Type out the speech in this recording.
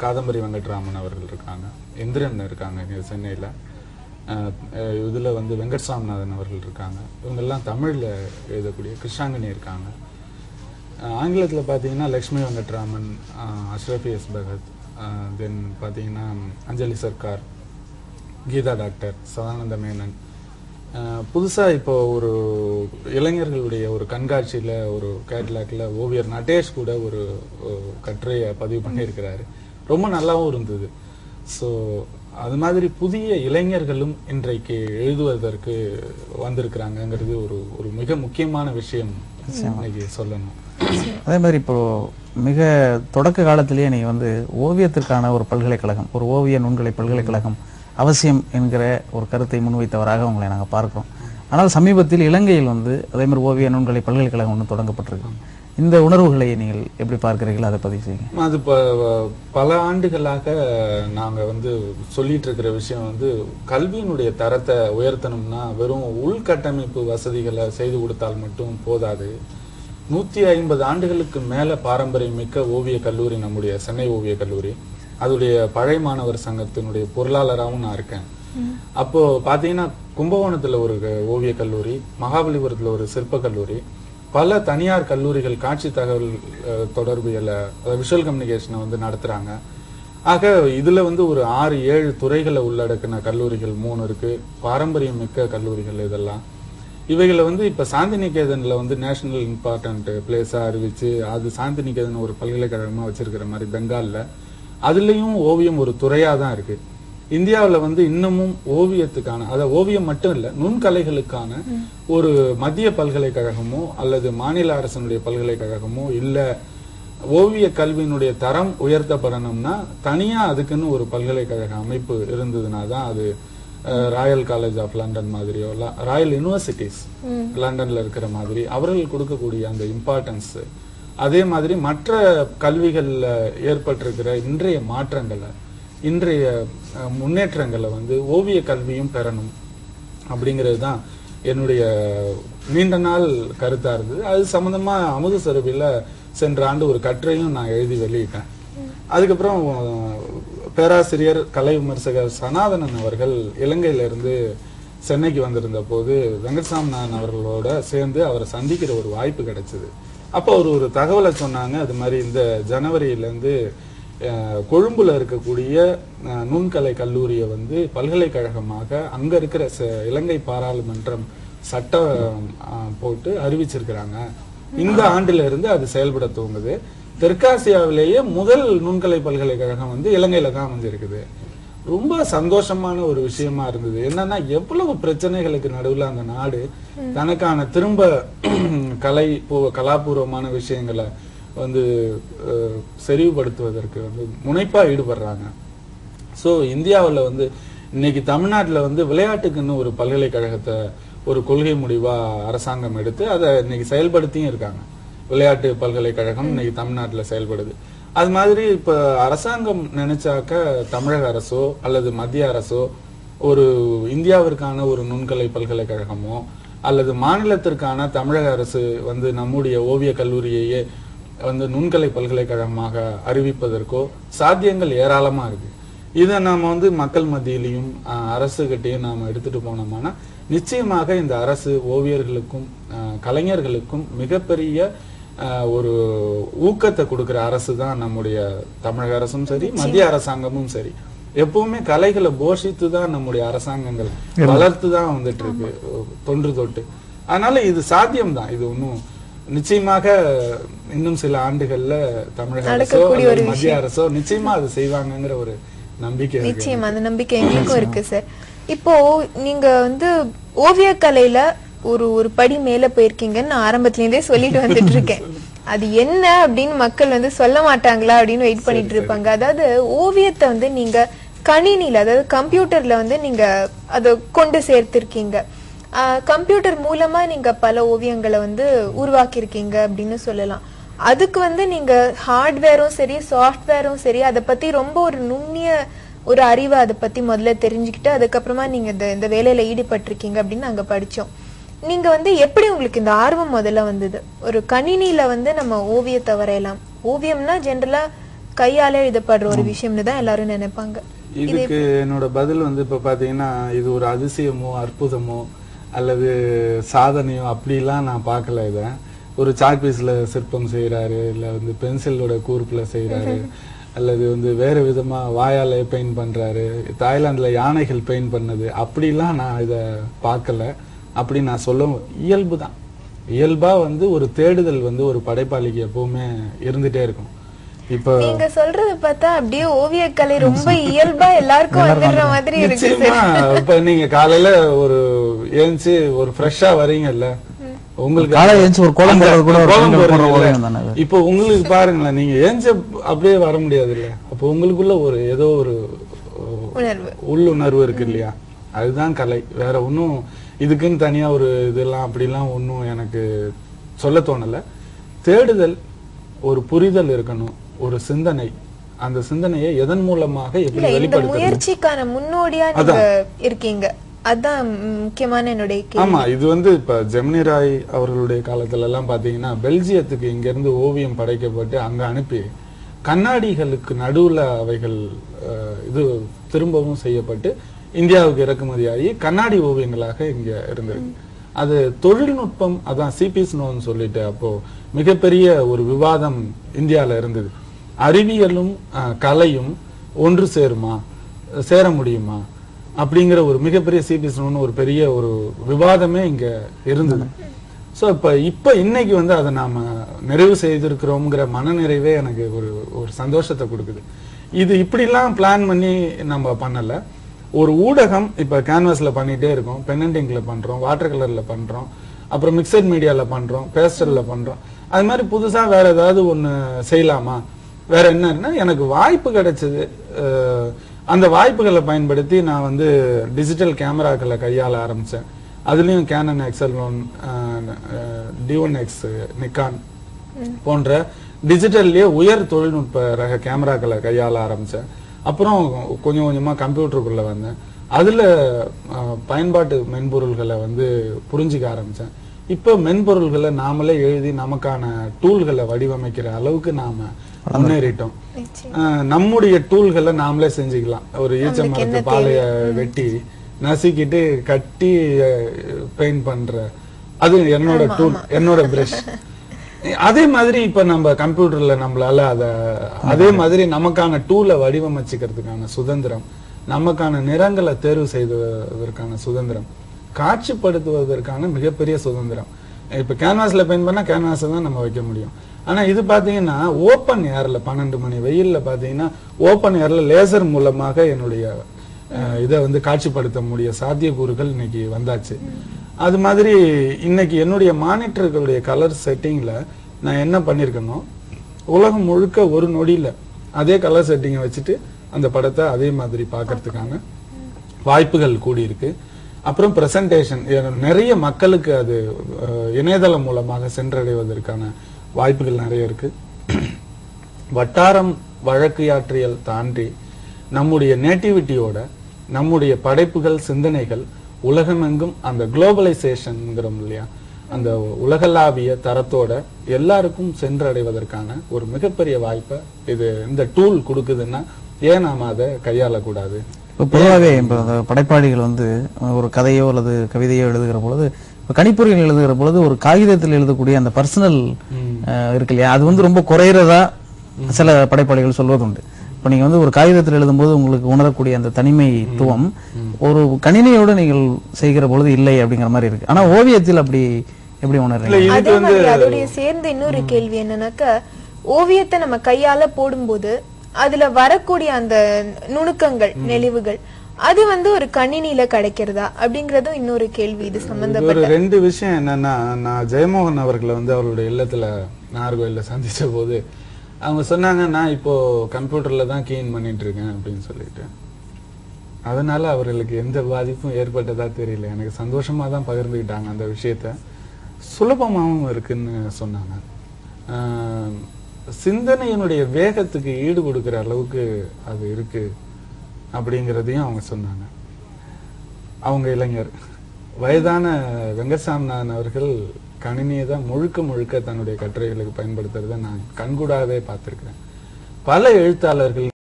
காதம்பரி வெங்கட்ராமன் அவர்கள் இருக்காங்க. இந்திரன் இருக்காங்க இங்கே சென்னையில். இதில் வந்து வெங்கட் சாமிநாதன் அவர்கள் இருக்காங்க. இவங்கெல்லாம் தமிழில் எழுதக்கூடிய கிருஷ்ணாங்கனி இருக்காங்க. ஆங்கிலத்தில் பார்த்தீங்கன்னா லக்ஷ்மி வெங்கட்ராமன் அஷ்ரஃபி எஸ் பகத் தென் பார்த்தீங்கன்னா அஞ்சலி சர்க்கார் கீதா டாக்டர் சதானந்த மேனன். புதுசாக இப்போ ஒரு இளைஞர்களுடைய ஒரு கண்காட்சியில் ஒரு கேட்லாக்ல ஓவியர் நடேஷ் கூட ஒரு ஒரு கட்டுரையை பதிவு பண்ணியிருக்கிறாரு. ரொம்ப நல்லாவும் இருந்தது. ஸோ அது மாதிரி புதிய இளைஞர்களும் இன்றைக்கு எழுதுவதற்கு வந்திருக்கிறாங்கங்கிறது ஒரு ஒரு மிக முக்கியமான விஷயம் இன்னைக்கு சொல்லணும். அதே மாதிரி இப்போ மிக தொடக்க காலத்திலேயே நீ வந்து ஓவியத்திற்கான ஒரு பல்கலைக்கழகம் ஒரு ஓவிய நுண்கலை பல்கலைக்கழகம் அவசியம் என்கிற ஒரு கருத்தை முன்வைத்தவராக உங்களை நாங்கள் பார்க்குறோம். ஆனால் சமீபத்தில் இலங்கையில் வந்து அதே மாதிரி ஓவிய நுண்கலை பல்கலைக்கழகம் ஒன்று தொடங்கப்பட்டிருக்கு. இந்த உணர்வுகளை நீங்கள் எப்படி பார்க்கிறீர்கள்? அதை பதிவு செய்யுங்க. அது ப- பல ஆண்டுகளாக நாங்க வந்து சொல்லிட்டு இருக்கிற விஷயம் வந்து கல்வியினுடைய தரத்தை உயர்த்தணும்னா வெறும் உள்கட்டமைப்பு வசதிகளை செய்து கொடுத்தால் மட்டும் போதாது. நூத்தி ஐம்பது ஆண்டுகளுக்கு மேல பாரம்பரியம் மிக்க ஓவிய கல்லூரி நம்முடைய சென்னை ஓவிய கல்லூரி. அதுடைய பழைய மாணவர் சங்கத்தினுடைய பொருளாளராகவும் நான் இருக்கேன். அப்போ பாத்தீங்கன்னா கும்பகோணத்துல ஒரு ஓவிய கல்லூரி மகாபலிபுரத்துல ஒரு சிற்ப கல்லூரி பல தனியார் கல்லூரிகள் காட்சி தகவல் அஹ், விஷுவல் கம்யூனிகேஷனை வந்து நடத்துகிறாங்க ஆக இதில் வந்து ஒரு ஆறு ஏழு துறைகளை உள்ளடக்கின கல்லூரிகள் மூணு இருக்குது பாரம்பரியம் மிக்க கல்லூரிகள் இதெல்லாம். இவைகளை வந்து இப்போ சாந்திநிகேதனில் வந்து நேஷனல் இம்பார்ட்டன்ட் பிளேஸாக அறிவித்து அது சாந்தி நிகேதன் ஒரு பல்கலைக்கழகமாக வச்சுருக்கிற மாதிரி பெங்காலில் அதுலேயும் ஓவியம் ஒரு துறையாக தான் இருக்குது இந்தியாவுல வந்து இன்னமும் ஓவியத்துக்கான அதாவது ஓவியம் மட்டும் இல்ல நுண்கலைகளுக்கான ஒரு மத்திய பல்கலைக்கழகமோ அல்லது மாநில அரசனுடைய பல்கலைக்கழகமோ இல்ல ஓவிய கல்வியினுடைய தரம் உயர்த்தப்படணும்னா தனியா அதுக்குன்னு ஒரு பல்கலைக்கழக அமைப்பு இருந்ததுன்னா தான் அது ராயல் காலேஜ் ஆஃப் லண்டன் மாதிரியோ ராயல் யூனிவர்சிட்டிஸ் லண்டன்ல இருக்கிற மாதிரி அவர்கள் கொடுக்கக்கூடிய அந்த இம்பார்ட்டன்ஸ் அதே மாதிரி மற்ற கல்விகள்ல ஏற்பட்டிருக்கிற இன்றைய மாற்றங்களை இன்றைய முன்னேற்றங்களை வந்து ஓவிய கல்வியும் பெறணும் அப்படிங்கிறது தான் என்னுடைய நீண்ட நாள் கருத்தா இருந்தது. அது சம்பந்தமா அமுது சருவில சென்ற ஆண்டு ஒரு கட்டுரையும் நான் எழுதி வெளியிட்டேன். அதுக்கப்புறம் பேராசிரியர் கலை விமர்சகர் சனாதனன் அவர்கள் இலங்கையில இருந்து சென்னைக்கு வந்திருந்த போது வெங்கட்சாமிநாதன் அவர்களோட சேர்ந்து அவரை சந்திக்கிற ஒரு வாய்ப்பு கிடைச்சது. அப்போ அவர் ஒரு தகவலை சொன்னாங்க. அது மாதிரி இந்த ஜனவரியிலேருந்து கொழும்புல இருக்கக்கூடிய அஹ், நுண்கலை கல்லூரியை வந்து பல்கலைக்கழகமாக அங்க இருக்கிற ச- இலங்கை பாராளுமன்றம் சட்டம் போட்டு அறிவிச்சிருக்கிறாங்க. இந்த ஆண்டுல இருந்து அது செயல்பட துவங்குது. தெற்காசியாவிலேயே முதல் நுண்கலை பல்கலைக்கழகம் வந்து இலங்கையில தான் அமைஞ்சிருக்குது. ரொம்ப சந்தோஷமான ஒரு விஷயமா இருந்தது. என்னன்னா எவ்வளவு பிரச்சனைகளுக்கு நடுவுல அந்த நாடு தனக்கான திரும்ப கலை கலாபூர்வமான விஷயங்களை வந்து செறிவுபடுத்துவதற்கு வந்து முனைப்பாக ஈடுபடுறாங்க. ஸோ இந்தியாவில் வந்து இன்னைக்கு தமிழ்நாட்டில் வந்து விளையாட்டுக்குன்னு ஒரு பல்கலைக்கழகத்தை ஒரு கொள்கை முடிவாக அரசாங்கம் எடுத்து அதை இன்னைக்கு செயல்படுத்தியும் இருக்காங்க. விளையாட்டு பல்கலைக்கழகம் இன்னைக்கு தமிழ்நாட்டில் செயல்படுது. அது மாதிரி இப்போ அரசாங்கம் நினைச்சாக்க தமிழக அரசோ அல்லது மத்திய அரசோ ஒரு இந்தியாவிற்கான ஒரு நுண்கலை பல்கலைக்கழகமோ அல்லது மாநிலத்திற்கான தமிழக அரசு வந்து நம்முடைய ஓவிய கல்லூரியையே வந்து நுண்கலை பல்கலைக்கழகமாக அறிவிப்பதற்கோ சாத்தியங்கள் ஏராளமா இருக்கு. இதை நாம வந்து மக்கள் மத்தியிலையும் அரசுகிட்டையும் நாம எடுத்துட்டு போனோம்னா நிச்சயமாக இந்த அரசு ஓவியர்களுக்கும் கலைஞர்களுக்கும் மிகப்பெரிய அஹ், ஒரு ஊக்கத்தை கொடுக்கிற அரசு தான் நம்முடைய தமிழக அரசும் சரி மத்திய அரசாங்கமும் சரி. எப்பவுமே கலைகளை போஷித்து தான் நம்முடைய அரசாங்கங்கள் வளர்த்து தான் வந்துட்டு இருக்கு தொன்று தொட்டு. அதனால இது சாத்தியம்தான். இது ஒன்றும் நிச்சயமாக இன்னும் சில ஆண்டுகள்ல தமிழக அரசோ மத்திய அரசோ நிச்சயமா அது செய்வாங்கங்கிற ஒரு நம்பிக்கை நிச்சயம் அந்த நம்பிக்கை எங்களுக்கும் இருக்கு சார் இப்போ நீங்க வந்து ஓவியக்கலையில ஒரு ஒரு படி மேல போயிருக்கீங்கன்னு நான் ஆரம்பத்துல இருந்தே சொல்லிட்டு வந்துட்டு இருக்கேன் அது என்ன அப்படின்னு மக்கள் வந்து சொல்ல மாட்டாங்களா அப்படின்னு வெயிட் பண்ணிட்டு இருப்பாங்க அதாவது ஓவியத்தை வந்து நீங்க கணினில அதாவது கம்ப்யூட்டர்ல வந்து நீங்க அதை கொண்டு சேர்த்திருக்கீங்க. கம்ப்யூட்டர் மூலமா நீங்க பல ஓவியங்களை வந்து உருவாக்கியிருக்கீங்க அப்படின்னு சொல்லலாம். அதுக்கு வந்து நீங்க ஹார்ட்வேரும் சரி சாஃப்ட்வேரும் சரி அதை பத்தி ரொம்ப ஒரு நுண்ணிய ஒரு அறிவை அதை பத்தி முதல்ல தெரிஞ்சுக்கிட்டு அதுக்கப்புறமா நீங்க இந்த இந்த வேலையில ஈடுபட்டிருக்கீங்க அப்படின்னு நாங்க படிச்சோம். நீங்க வந்து எப்படி உங்களுக்கு இந்த ஆர்வம் முதல்ல வந்தது? ஒரு கணினியில வந்து நம்ம ஓவியத்தை வரையலாம். ஓவியம்னா ஜென்ரலா கையால எழுதப்படுற ஒரு விஷயம்னு தான் எல்லாரும் நினைப்பாங்க. இதுக்கு என்னோட பதில் வந்து இப்ப பாத்தீங்கன்னா இது ஒரு அதிசயமோ அற்புதமோ அல்லது சாதனையோ அப்படிலாம் நான் பார்க்கல இத. ஒரு சாக் பீஸ்ல சிற்பம் செய்யறாரு இல்ல வந்து பென்சிலோட கூர்ப்புல செய்யறாரு அல்லது வந்து வேற விதமா வாயால பெயிண்ட் பண்றாரு தாய்லாந்துல யானைகள் பெயிண்ட் பண்ணது அப்படிலாம் நான் இத பார்க்கல. அப்படி நான் சொல்ல இயல்பு தான். இயல்பா வந்து ஒரு தேடுதல் வந்து ஒரு படைப்பாளிக்கு எப்பவுமே இருந்துட்டே இருக்கும். இப்போ நீங்க சொல்றது பார்த்தா அப்படியே ஓவியக்கலை ரொம்ப இயல்பா எல்லாருக்கும் வந்துடுற மாதிரி இருக்கு நிச்சயமா. இப்ப நீங்க காலையில ஒரு ஏஞ்சி ஒரு ஃப்ரெஷ்ஷா வரீங்கல்ல உங்களுக்கு காலை ஒரு கோலம் போடுறது கூட கோலம். இப்போ உங்களுக்கு பாருங்களேன் நீங்க ஏஞ்ச அப்படியே வர முடியாது இல்ல அப்போ உங்களுக்குள்ள ஒரு ஏதோ ஒரு உள்ளுணர்வு இருக்கு இல்லையா? அதுதான் கலை. வேற ஒன்றும் இதுக்குன்னு தனியா ஒரு இதெல்லாம் அப்படிலாம் ஒன்றும் எனக்கு சொல்ல தோணல. தேடுதல் ஒரு புரிதல் இருக்கணும் ஒரு சிந்தனை. அந்த சிந்தனையை எதன் மூலமாக எப்படி இந்த வெளிப்படுத்துறது முயற்சிக்கான முன்னோடியா நீங்க இருக்கீங்க. அதான் முக்கியமான என்னுடைய ஆமா இது வந்து இப்ப ஜெமினி ராய் அவர்களுடைய காலத்துல எல்லாம் பாத்தீங்கன்னா பெல்ஜியத்துக்கு இங்க இருந்து ஓவியம் படைக்கப்பட்டு அங்க அனுப்பி கண்ணாடிகளுக்கு நடுவுல அவைகள் இது திரும்பவும் செய்யப்பட்டு இந்தியாவுக்கு இறக்குமதியாகி கண்ணாடி ஓவியங்களாக இங்க இருந்திருக்கு. அது தொழில்நுட்பம் அதான் சிபி ஸ்னோன்னு சொல்லிட்டு அப்போ மிகப்பெரிய ஒரு விவாதம் இந்தியால இருந்தது. அறிவியலும் அஹ், கலையும் ஒன்று சேருமா சேர முடியுமா? அப்படிங்கிற ஒரு மிகப்பெரிய சிபிஎஸ்னு ஒரு பெரிய ஒரு விவாதமே இங்க இருந்தது. ஸோ இப்போ இப்ப இன்னைக்கு வந்து அதை நாம நிறைவு செய்திருக்கிறோங்கிற மனநிறைவே எனக்கு ஒரு ஒரு சந்தோஷத்தை கொடுக்குது. இது இப்படிலாம் பிளான் பண்ணி நம்ம பண்ணல. ஒரு ஊடகம் இப்போ கேன்வாஸ்ல பண்ணிட்டே இருக்கோம். பென்னண்டிங்கில் பண்றோம். வாட்டர் கலரில் பண்றோம். அப்புறம் மிக்சட் மீடியால பண்றோம். பேஸ்டரில் பண்றோம். அது மாதிரி புதுசா வேற ஏதாவது ஒன்று செய்யலாமா? வேற என்னன்னா எனக்கு வாய்ப்பு கிடைச்சது அந்த வாய்ப்புகளை பயன்படுத்தி நான் வந்து டிஜிட்டல் கேமராக்களை கையாள ஆரம்பிச்சேன். அதுலயும் Canon XL one D one X Nikon போன்ற டிஜிட்டல்லையே உயர் தொழில்நுட்ப ரக கேமராக்களை கையாள ஆரம்பிச்சேன். அப்புறம் கொஞ்சம் கொஞ்சமா கம்ப்யூட்டருக்குள்ள வந்தேன். அதுல பயன்பாட்டு மென்பொருள்களை வந்து புரிஞ்சுக்க ஆரம்பிச்சேன். இப்போ மென்பொருள்களை நாமளே எழுதி நமக்கான டூல்களை வடிவமைக்கிற அளவுக்கு நாம முன்னேறிட்டோம். நம்முடைய டூல்களை நாமளே செஞ்சுக்கலாம். ஒரு ஈச்ச மரத்து பாலைய வெட்டி நசுக்கிட்டு கட்டி பெயிண்ட் பண்ற. அது என்னோட டூல் என்னோட பிரஷ் அதே மாதிரி இப்ப நம்ம கம்ப்யூட்டர்ல நம்மளால அத அதே மாதிரி நமக்கான டூலை வடிவமைச்சுக்கிறதுக்கான சுதந்திரம் நமக்கான நிறங்களை தேர்வு செய்வதற்கான சுதந்திரம் காட்சிப்படுத்துவதற்கான மிகப்பெரிய சுதந்திரம். இப்ப கேன்வாஸ்ல பெயிண்ட் பண்ணா கேன்வாஸ் தான் நம்ம வைக்க முடியும். ஆனா இது பாத்தீங்கன்னா ஓப்பன் ஏர்ல பன்னெண்டு மணி வெயில்ல பாத்தீங்கன்னா ஓப்பன் ஏர்ல லேசர் மூலமாக என்னுடைய இதை வந்து காட்சிப்படுத்த முடிய சாத்தியக்கூறுகள் இன்னைக்கு வந்தாச்சு. அது மாதிரி இன்னைக்கு என்னுடைய மானிட்டர்களுடைய கலர் செட்டிங்ல நான் என்ன பண்ணிருக்கேனோ உலகம் முழுக்க ஒரு நொடியில அதே கலர் செட்டிங்கை வச்சுட்டு அந்த படத்தை அதே மாதிரி பார்க்கறதுக்கான வாய்ப்புகள் கூடியிருக்கு. அப்புறம் பிரசன்டேஷன் நிறைய மக்களுக்கு அது இணையதளம் மூலமாக சென்றடைவதற்கான வாய்ப்புகள் நிறைய இருக்கு. வட்டாரம் வழக்கியாற்றியல் தாண்டி நம்முடைய நேட்டிவிட்டியோட நம்முடைய படைப்புகள் சிந்தனைகள் உலகமெங்கும் அந்த குளோபலைசேஷன்ங்கிறோம் இல்லையா அந்த உலகளாவிய தரத்தோட எல்லாருக்கும் சென்றடைவதற்கான ஒரு மிகப்பெரிய வாய்ப்பை இது இந்த டூல் கொடுக்குதுன்னா ஏன் நாம அதை கையாளக்கூடாது? இப்போ பொதுவாகவே இப்போ அந்த படைப்பாளிகள் வந்து ஒரு கதையோ அல்லது கவிதையோ எழுதுகிற பொழுது இப்போ கணிப்பொறிகள் எழுதுகிற பொழுது ஒரு காகிதத்தில் எழுதக்கூடிய அந்த பர்சனல் இருக்கு இல்லையா? அது வந்து ரொம்ப குறையிறதா சில படைப்பாளிகள் சொல்வதுண்டு. இப்போ நீங்க வந்து ஒரு காகிதத்தில் எழுதும்போது உங்களுக்கு உணரக்கூடிய அந்த தனிமைத்துவம் ஒரு கணினியோடு நீங்கள் செய்கிற பொழுது இல்லை அப்படிங்கிற மாதிரி இருக்கு. ஆனா ஓவியத்தில் அப்படி எப்படி உணர்றீங்க? அதே மாதிரி அதோடைய சேர்ந்து இன்னொரு கேள்வி என்னன்னாக்கா ஓவியத்தை நம்ம கையால போடும்போது அதுல வரக்கூடிய அந்த நுணுக்கங்கள் நெளிவுகள் அது வந்து ஒரு கணினியில கிடைக்கிறதா அப்படிங்கறதும் இன்னொரு கேள்வி. இது சம்பந்தப்பட்ட ஒரு ரெண்டு விஷயம் என்னன்னா நான் ஜெயமோகன் அவர்களை வந்து அவருடைய இல்லத்துல நாகர்கோயில்ல சந்திச்ச போது அவங்க சொன்னாங்க நான் இப்போ கம்ப்யூட்டர்ல தான் கீன் பண்ணிட்டு இருக்கேன் அப்படின்னு சொல்லிட்டு. அதனால அவர்களுக்கு எந்த பாதிப்பும் ஏற்பட்டதா தெரியல. எனக்கு சந்தோஷமா தான் பகிர்ந்துக்கிட்டாங்க அந்த விஷயத்த. சுலபமாகவும் இருக்குன்னு சொன்னாங்க. ஆஹ், சிந்தனையினுடைய வேகத்துக்கு ஈடு கொடுக்குற அளவுக்கு அது இருக்கு அப்படிங்கிறதையும் அவங்க சொன்னாங்க. அவங்க இளைஞர். வயதான வெங்கசாமிநாதன் அவர்கள் கணினியை தான் முழுக்க முழுக்க தன்னுடைய கட்டுரைகளுக்கு பயன்படுத்துறத நான் கண்கூடாவே பார்த்திருக்கிறேன். பல எழுத்தாளர்கள்